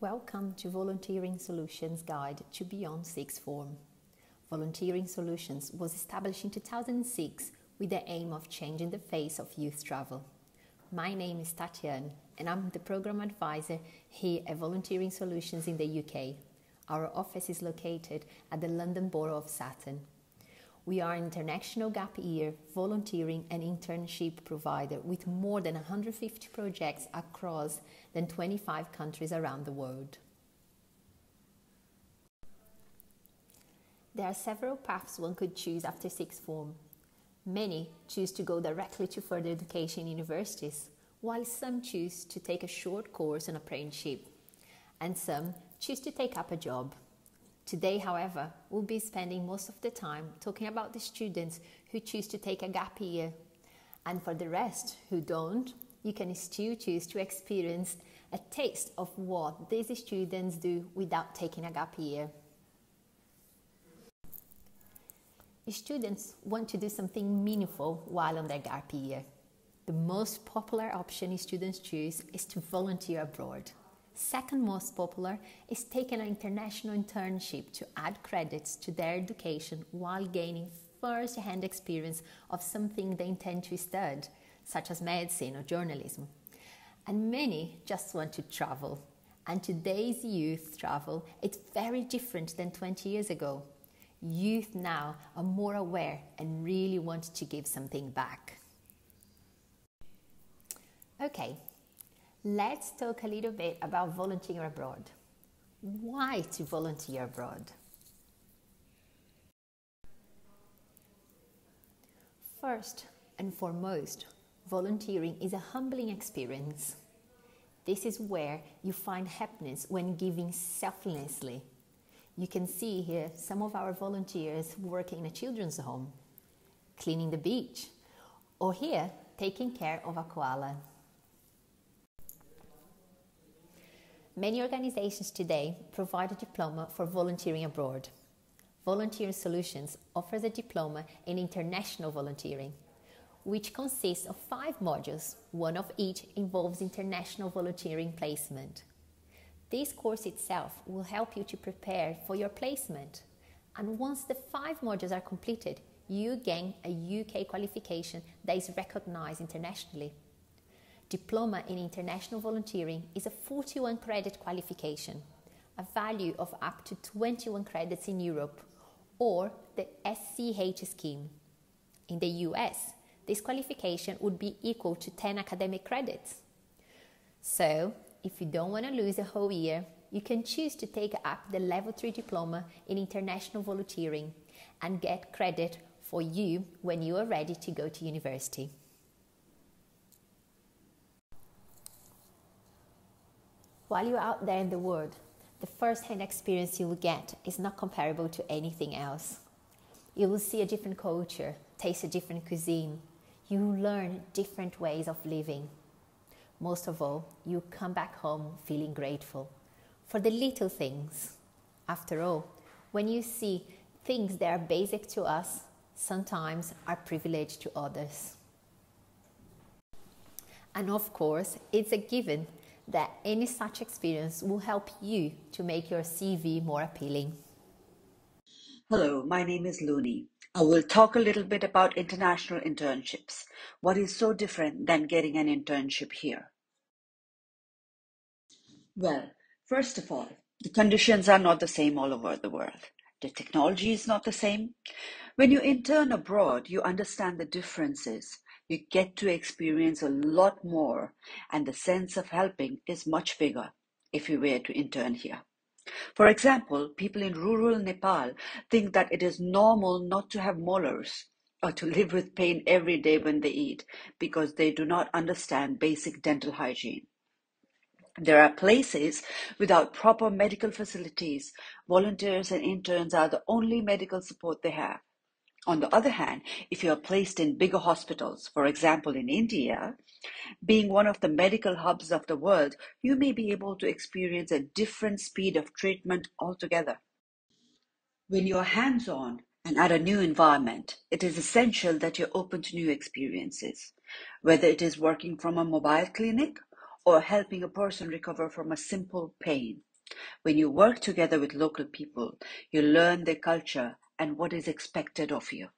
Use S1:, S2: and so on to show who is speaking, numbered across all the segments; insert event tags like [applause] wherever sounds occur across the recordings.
S1: Welcome to Volunteering Solutions Guide to Beyond Sixth Form. Volunteering Solutions was established in 2006 with the aim of changing the face of youth travel. My name is Tatiana and I'm the program advisor here at Volunteering Solutions in the UK. Our office is located at the London Borough of Sutton. We are an international gap year volunteering and internship provider with more than 150 projects across than 25 countries around the world. There are several paths one could choose after sixth form. Many choose to go directly to further education universities, while some choose to take a short course and apprenticeship, and some choose to take up a job. Today, however, we'll be spending most of the time talking about the students who choose to take a gap year. And for the rest who don't, you can still choose to experience a taste of what these students do without taking a gap year. Students want to do something meaningful while on their gap year. The most popular option students choose is to volunteer abroad. Second most popular is taking an international internship to add credits to their education while gaining first hand experience of something they intend to study, such as medicine or journalism. And many just want to travel. And today's youth travel, it's very different than 20 years ago. Youth now are more aware and really want to give something back. Okay, Let's talk a little bit about volunteering abroad. Why to volunteer abroad? First and foremost, volunteering is a humbling experience. This is where you find happiness when giving selflessly. You can see here some of our volunteers working in a children's home, cleaning the beach, or here taking care of a koala. Many organizations today provide a diploma for volunteering abroad. Volunteering Solutions offers a diploma in international volunteering, which consists of five modules, one of each involves international volunteering placement. This course itself will help you to prepare for your placement. And once the five modules are completed, you gain a UK qualification that is recognized internationally. Diploma in International Volunteering is a 41 credit qualification, a value of up to 21 credits in Europe, or the SCH scheme. In the US, this qualification would be equal to 10 academic credits. So, if you don't want to lose a whole year, you can choose to take up the Level 3 Diploma in International Volunteering and get credit for you when you are ready to go to university. While you're out there in the world, the first hand experience you will get is not comparable to anything else. You will see a different culture, taste a different cuisine. You learn different ways of living. Most of all, you come back home feeling grateful for the little things. After all, when you see things that are basic to us, sometimes are privileged to others. And of course, it's a given that any such experience will help you to make your CV more appealing.
S2: Hello, my name is Looney. I will talk a little bit about international internships. What is so different than getting an internship here? Well, first of all, the conditions are not the same all over the world. The technology is not the same. When you intern abroad, you understand the differences you get to experience a lot more, and the sense of helping is much bigger if you were to intern here. For example, people in rural Nepal think that it is normal not to have molars or to [laughs] live with pain every day when they eat because they do not understand basic dental hygiene. There are places without proper medical facilities. Volunteers and interns are the only medical support they have. On the other hand, if you are placed in bigger hospitals, for example in India, being one of the medical hubs of the world, you may be able to experience a different speed of treatment altogether. When you are hands on and at a new environment, it is essential that you're open to new experiences, whether it is working from a mobile clinic or helping a person recover from a simple pain. When you work together with local people, you learn their culture and what is expected of you.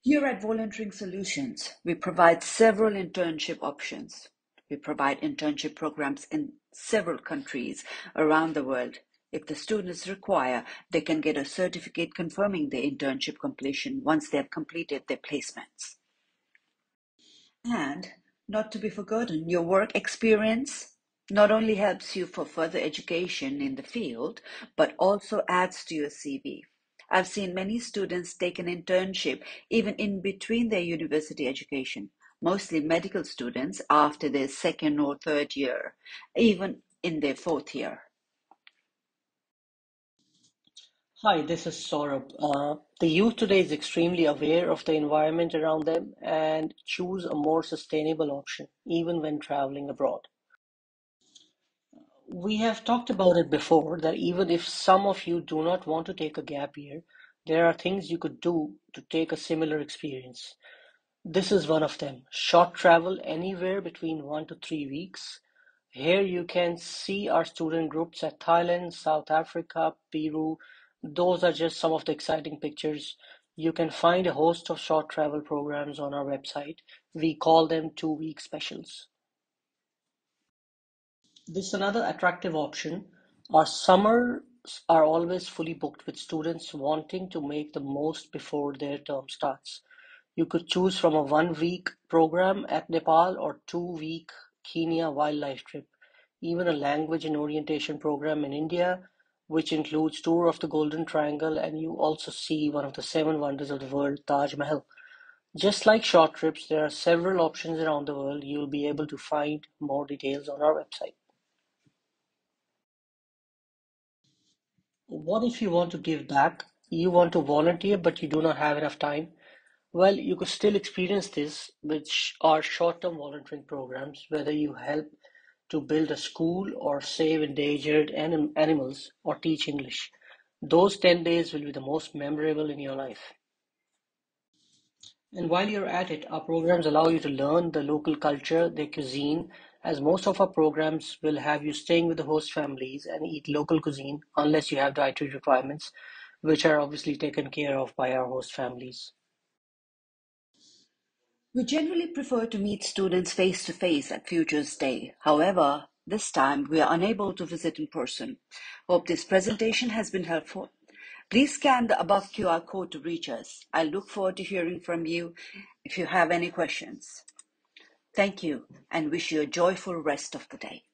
S2: Here at Volunteering Solutions, we provide several internship options. We provide internship programs in several countries around the world. If the students require, they can get a certificate confirming their internship completion once they have completed their placements. And not to be forgotten, your work experience not only helps you for further education in the field, but also adds to your CV. I've seen many students take an internship even in between their university education, mostly medical students after their second or third year, even in their fourth year.
S3: Hi, this is Saurabh. Uh, the youth today is extremely aware of the environment around them and choose a more sustainable option, even when traveling abroad. We have talked about it before that even if some of you do not want to take a gap year, there are things you could do to take a similar experience. This is one of them. Short travel anywhere between one to three weeks. Here you can see our student groups at Thailand, South Africa, Peru, those are just some of the exciting pictures. You can find a host of short travel programs on our website. We call them two-week specials. This is another attractive option. Our summers are always fully booked with students wanting to make the most before their term starts. You could choose from a one-week program at Nepal or two-week Kenya wildlife trip, even a language and orientation program in India which includes tour of the Golden Triangle and you also see one of the seven wonders of the world, Taj Mahal. Just like short trips, there are several options around the world. You'll be able to find more details on our website. What if you want to give back? You want to volunteer, but you do not have enough time? Well, you could still experience this with our short-term volunteering programs, whether you help to build a school or save endangered anim- animals or teach English. Those 10 days will be the most memorable in your life. And while you're at it, our programs allow you to learn the local culture, their cuisine, as most of our programs will have you staying with the host families and eat local cuisine unless you have dietary requirements, which are obviously taken care of by our host families.
S2: We generally prefer to meet students face to face at Futures Day. However, this time we are unable to visit in person. Hope this presentation has been helpful. Please scan the above QR code to reach us. I look forward to hearing from you if you have any questions. Thank you and wish you a joyful rest of the day.